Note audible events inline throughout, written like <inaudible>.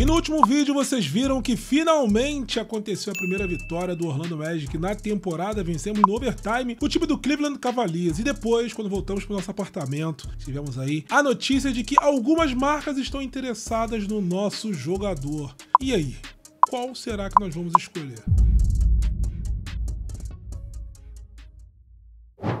E no último vídeo vocês viram que finalmente aconteceu a primeira vitória do Orlando Magic na temporada, vencemos no overtime o time do Cleveland Cavaliers. E depois, quando voltamos para o nosso apartamento, tivemos aí a notícia de que algumas marcas estão interessadas no nosso jogador. E aí, qual será que nós vamos escolher?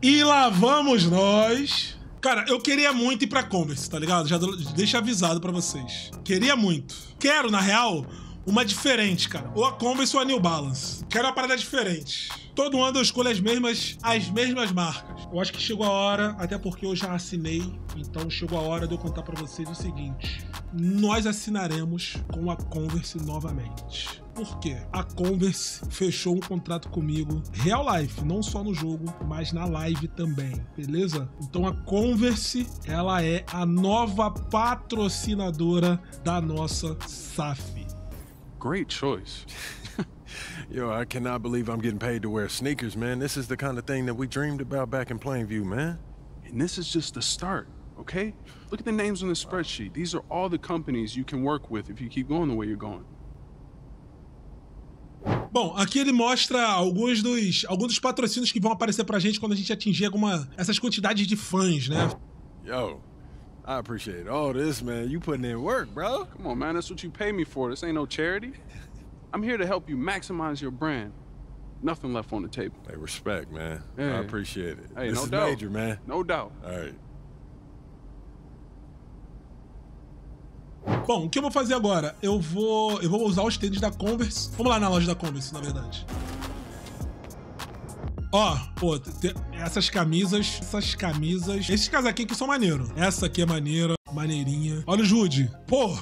E lá vamos nós. Cara, eu queria muito ir pra Converse, tá ligado? Já deixa avisado pra vocês. Queria muito. Quero, na real, uma diferente, cara. Ou a Converse ou a New Balance. Quero uma parada diferente. Todo ano eu escolho as mesmas, as mesmas marcas. Eu acho que chegou a hora, até porque eu já assinei, então chegou a hora de eu contar para vocês o seguinte: nós assinaremos com a Converse novamente. Por quê? A Converse fechou um contrato comigo, real life, não só no jogo, mas na live também, beleza? Então a Converse, ela é a nova patrocinadora da nossa SAF. Great choice. <laughs> Yo, I cannot believe I'm getting paid to wear sneakers, man. This is the kind of thing that we dreamed about back in Plainview, man. And this is just the start, okay? Look at the names on the spreadsheet. These are all the companies you can work with if you keep going the way you're going. Bom, aqui ele mostra alguns dos, alguns dos patrocínios que vão aparecer pra gente quando a gente atingir alguma essas quantidades de fãs, né? Yo, I appreciate all this, man. You putting in work, bro. Come on, man. That's what you pay me for. This ain't no charity. I'm here to help you maximize your brand. Nothing left on the table. Hey, respect, man. Hey. I appreciate it. Hey, this no is doubt. major, man. No doubt. All right. Bom, o que eu vou fazer agora? Eu vou, eu vou usar os tênis da Converse. Vamos lá na loja da Converse, na verdade. Ó, pô, essas camisas, essas camisas, esses casaquinhos aqui são maneiros. Essa aqui é maneira, maneirinha. Olha o Jude. Pô,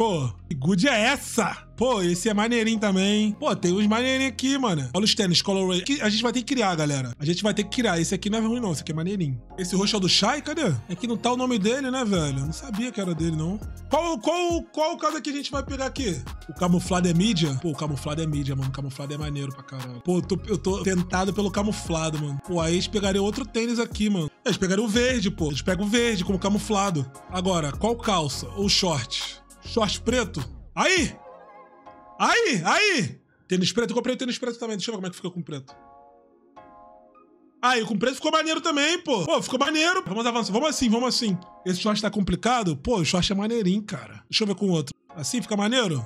Pô, que good é essa? Pô, esse é maneirinho também. Pô, tem uns maneirinhos aqui, mano. Olha os tênis Colorway. A gente vai ter que criar, galera. A gente vai ter que criar. Esse aqui não é ruim, não. Esse aqui é maneirinho. Esse roxo é do Shai? Cadê? É que não tá o nome dele, né, velho? Não sabia que era dele, não. Qual, qual, qual o caso que a gente vai pegar aqui? O camuflado é mídia? Pô, o camuflado é mídia, mano. O camuflado é maneiro pra caralho. Pô, eu tô, eu tô tentado pelo camuflado, mano. Pô, aí eles pegariam outro tênis aqui, mano. Eles pegariam o verde, pô. Eles pegam o verde como camuflado. Agora, qual calça ou short? Short preto. Aí! Aí! Aí! Tênis preto. Eu comprei o tênis preto também. Deixa eu ver como é que fica com preto. Aí, com preto ficou maneiro também, pô. Pô, ficou maneiro. Vamos avançar. Vamos assim, vamos assim. Esse short tá complicado? Pô, o short é maneirinho, cara. Deixa eu ver com o outro. Assim fica maneiro?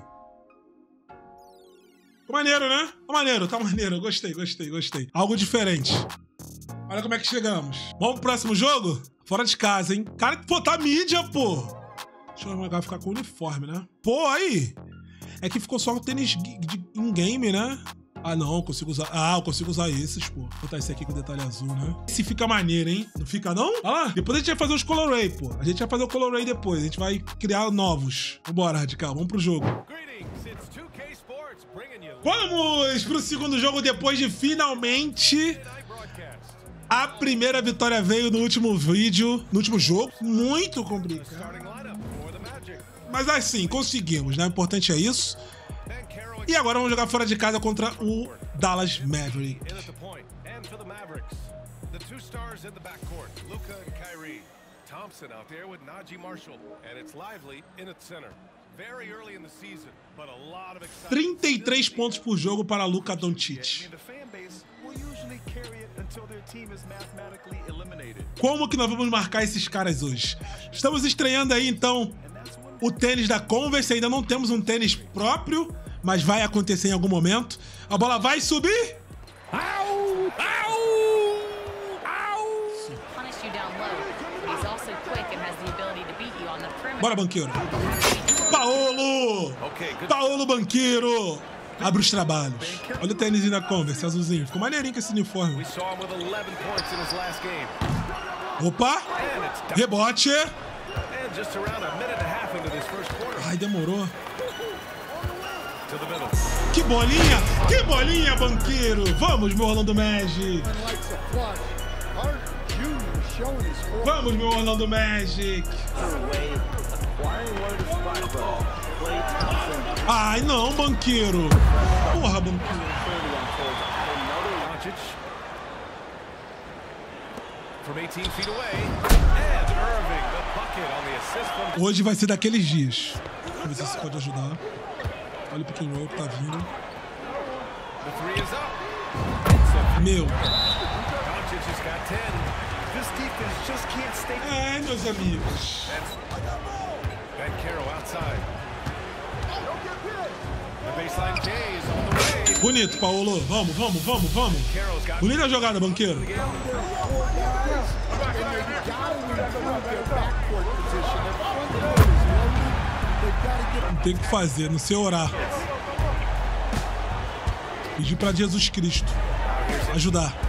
Ficou maneiro, né? Tá maneiro, tá maneiro. Gostei, gostei, gostei. Algo diferente. Olha como é que chegamos. Vamos pro próximo jogo? Fora de casa, hein? Cara, pô, tá mídia, pô. Deixa eu agora ficar com o uniforme, né? Pô, aí! É que ficou só o tênis in-game, né? Ah, não, consigo usar. Ah, eu consigo usar esses, pô. Vou botar esse aqui com detalhe azul, né? Esse fica maneiro, hein? Não fica, não? Olha lá. Depois a gente vai fazer os Colorway, pô. A gente vai fazer o Colorway depois. A gente vai criar novos. Vambora, Radical. Vamos pro jogo. Vamos pro segundo jogo depois de finalmente a primeira vitória veio no último vídeo, no último jogo. Muito complicado. Mas assim, conseguimos, né? O importante é isso. E agora vamos jogar fora de casa contra o Dallas Maverick. Thompson out there with Najee Marshall, and it's lively in its center. 33 pontos por jogo para Luka Doncic. Como que nós vamos marcar esses caras hoje? Estamos estreando aí então o tênis da Converse, ainda não temos um tênis próprio, mas vai acontecer em algum momento. A bola vai subir. Au! Au! Bora, banqueiro. Paolo! Paolo Banqueiro! Abre os trabalhos. Olha o tênis na Converse, azulzinho. Ficou maneirinho com esse uniforme. Opa! Rebote! Ai, demorou. Que bolinha! Que bolinha, banqueiro! Vamos, meu Orlando Magic! Vamos, meu Orlando Magic! Ai, não, banqueiro. Porra, banqueiro. Hoje vai ser daqueles dias. Vamos ver se isso pode ajudar. Olha o pick and roll que tá vindo. Meu. Doncic has got 10. This defense just can't stay. É, meus amigos. Ben Carroll outside. Bonito, Paulo. Vamos, vamos, vamos, vamos. Bonita jogada, banqueiro. Não tem o que fazer, não sei orar. Pedir pra Jesus Cristo ajudar.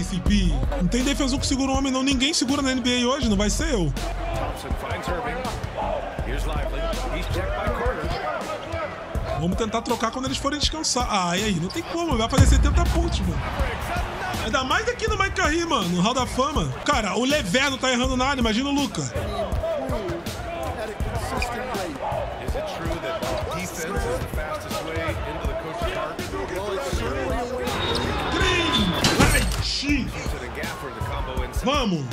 KCP. Não tem defensor que segura um homem, não. Ninguém segura na NBA hoje, não vai ser eu. Vamos tentar trocar quando eles forem descansar. Ah, e aí? Não tem como, vai fazer 70 pontos, mano. Ainda mais aqui no Mike Carri, mano, no Hall da Fama. Cara, o Lever não tá errando nada, imagina o Luca. Vamos!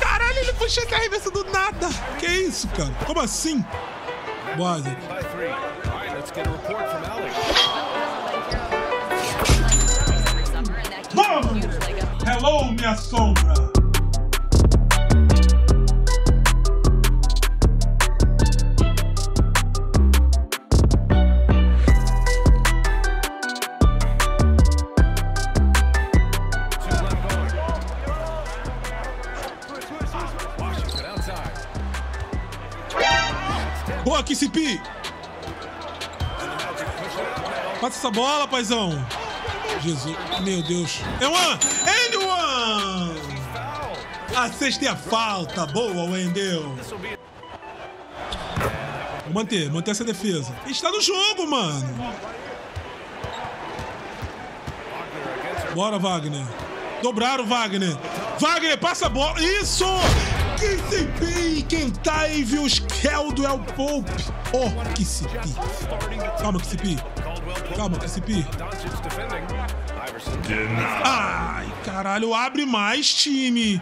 Caralho, ele puxou esse arremesso do nada! Que isso, cara? Como assim? Boa, Zé. Vamos! Hello, minha sombra! Essa bola, paizão! Jesus, meu Deus. É one! And one! A sexta é a falta. Boa, Wendel. Vou manter, manter essa defesa. A gente tá no jogo, mano. Bora, Wagner. Dobraram, Wagner. Wagner, passa a bola. Isso! KCP! Quem tá aí viu os Keldwell Pope. Oh, KCP. Calma, KCP. Caldwell Pope. Calma. Doncic defending. Iverson. Ai, caralho, abre mais, time.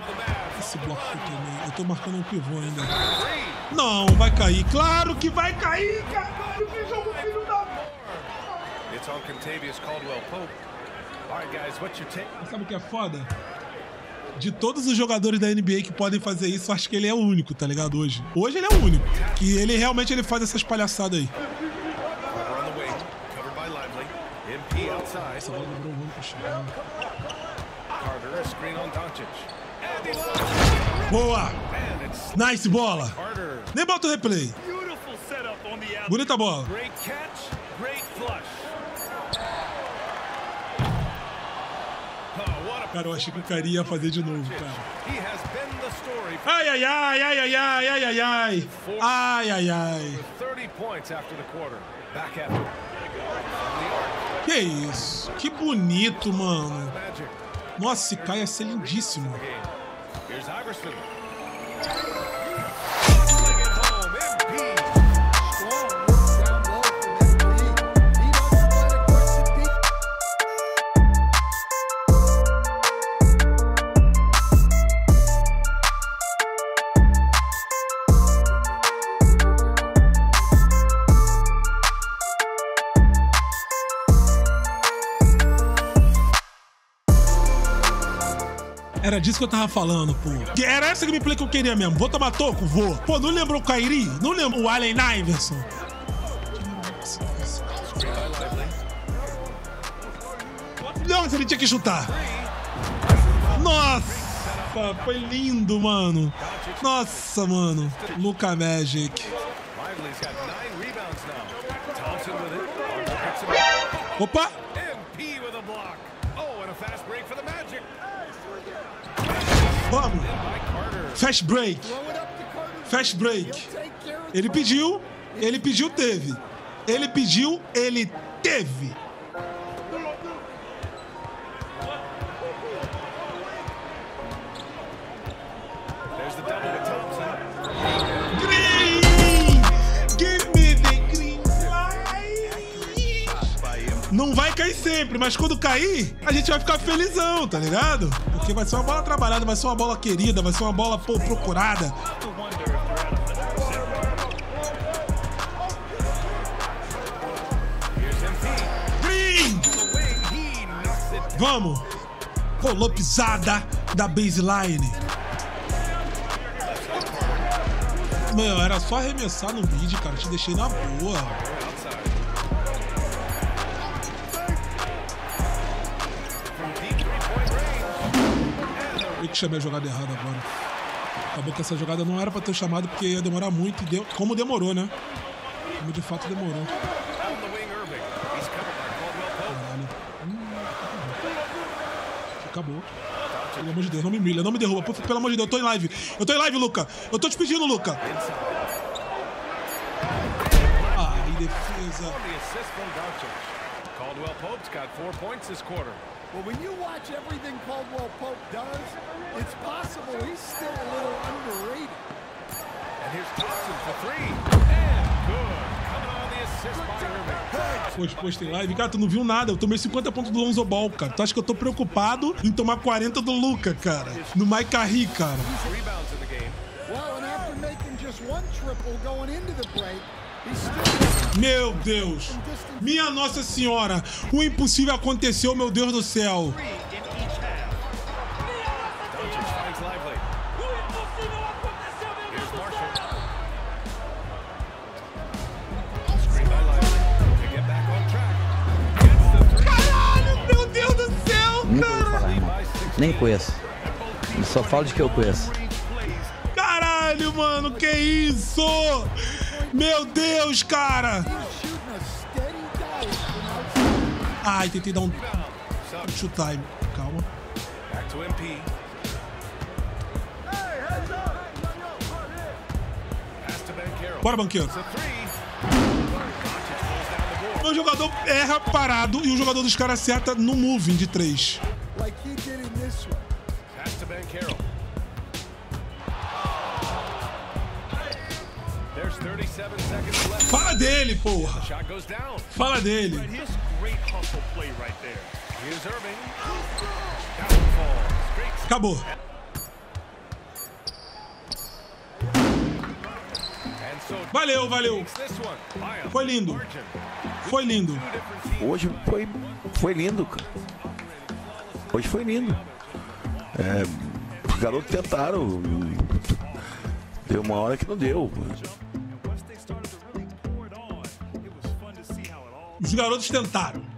Esse bloco que eu tô marcando um pivô ainda. Não, vai cair. Claro que vai cair, caralho. Que jogo filho da... It's on Contavious Caldwell Pope. All right, guys, what's your take? Sabe o que é foda? De todos os jogadores da NBA que podem fazer isso, acho que ele é o único, tá ligado? Hoje. Hoje ele é o único. Que ele realmente ele faz essas palhaçadas aí. Bola lembrou. Boa! Nice bola! Nem bota o replay. Bonita bola. Great catch, great flush. Cara, eu achei que o cara ia fazer de novo, cara. Ai, ai, ai, ai, ai, ai, ai, ai, ai. Ai, ai, ai. 30 points after the quarter. Back at it. From the arc, Que isso? Que bonito, mano. Nossa, esse cara ia ser lindíssimo. Here's Iverson. Era disso que eu tava falando, pô. Que Era essa gameplay que eu queria mesmo. Vou tomar toco? Vou. Pô, não lembrou o Kairi? Não lembro o Allen Iverson? Nossa, ele tinha que chutar. Nossa, foi lindo, mano. Nossa, mano. Luca Magic. Lively's Vamos! Fast break. Fast break. Ele pediu, ele pediu, teve. Ele pediu, ele teve. Sempre, mas quando cair, a gente vai ficar felizão, tá ligado? Porque vai ser uma bola trabalhada, vai ser uma bola querida, vai ser uma bola pô, procurada. Green! Vamos! Rolou pisada da baseline. Meu, era só arremessar no mid, cara. Te deixei na boa. Eu que chamei a jogada errada agora. Acabou que essa jogada não era pra ter chamado porque ia demorar muito. Deu, como demorou, né? Como de fato demorou. Caralho. Hum, acabou. Pelo amor de Deus, não me humilha, não me derruba. Pelo amor de Deus, eu tô em live. Eu tô em live, Luca. Eu tô te pedindo, Luca. Ai, defesa. From Doncic. Caldwell Pope's got four points this quarter. Well, when you watch everything Caldwell Pope does, it's possible he's still a little underrated. And here's Thompson for three. And good. Coming on the assist by Irving. Pois, pois, tem live. Cara, tu não viu nada. Eu tomei 50 pontos do Lonzo Ball, cara. Tu acha que eu tô preocupado em tomar 40 do Luca, cara? No Mike Carri, cara. Rebounds in the game. Well, and after making just one triple going into the break, Meu Deus. Minha Nossa Senhora. O impossível aconteceu, meu Deus do céu. Nem conheço. Só falo de que eu conheço. Caralho, mano, que isso? Meu Deus, cara. Ai, tentei dar um shoot time. Calma. Bora, banqueiro. Meu jogador erra parado e o jogador dos caras acerta no moving de três. Fala dele, porra. Fala dele. Acabou. Valeu, valeu. Foi lindo. Foi lindo. Hoje foi, foi lindo, cara. Hoje foi lindo. É, os garotos tentaram. Deu uma hora que não deu. Os garotos tentaram.